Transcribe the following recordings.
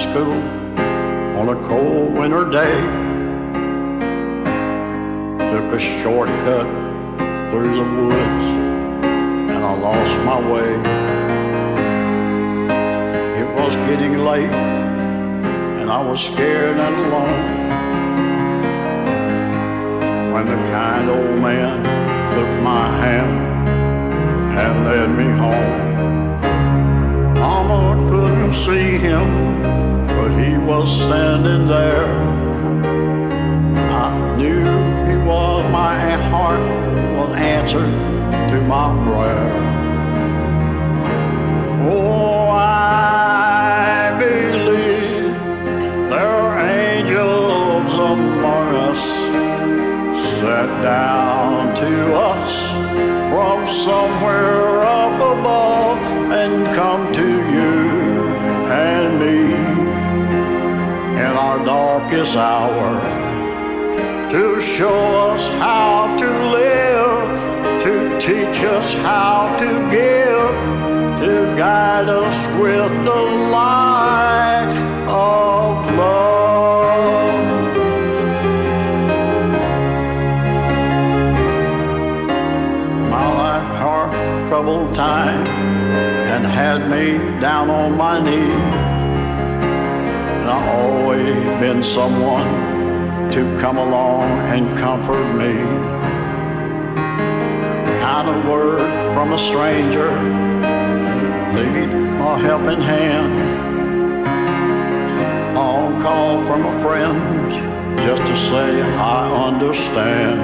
school on a cold winter day. Took a shortcut through the woods and I lost my way. It was getting late and I was scared and alone. When the kind old man took my hand and led me home. See him, but he was standing there. I knew he was my heart was answer to my prayer. Oh, I believe there are angels among us set down to us from somewhere up above and come to darkest hour to show us how to live, to teach us how to give, to guide us with the light of love. My life hard, troubled time and had me down on my knee. And I always been someone to come along and comfort me. Kind of word from a stranger, lead a helping hand. On call from a friend, just to say I understand.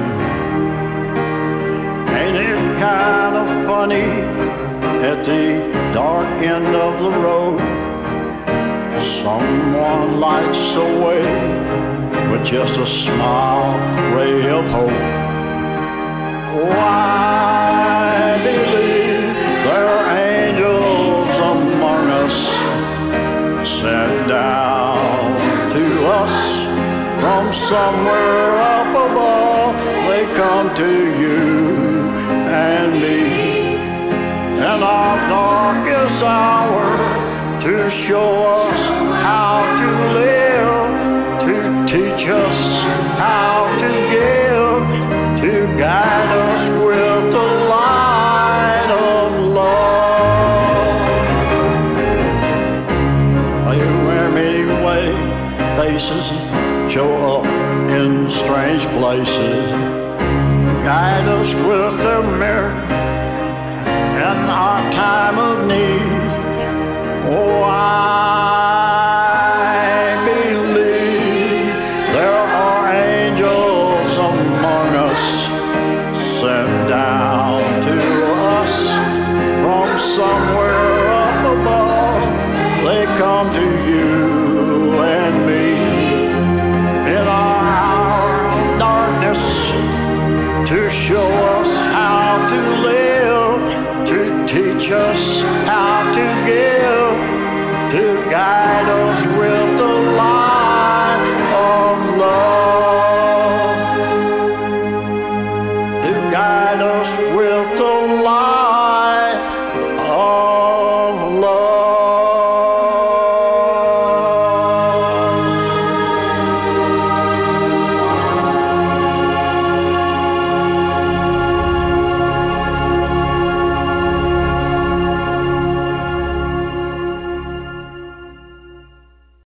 Ain't it kind of funny at the dark end of the road? Someone lights the way with just a smile, ray of hope. Oh, I believe there are angels among us sent down to us from somewhere up above. They come to you and me in our darkest hour to show us how to live, to teach us how to give, to guide us with the light of love. You wear many way faces show up in strange places, guide us with their miracles in our time of need. Oh, I believe there are angels among us sent down to us from somewhere up above. They come to guide us oh,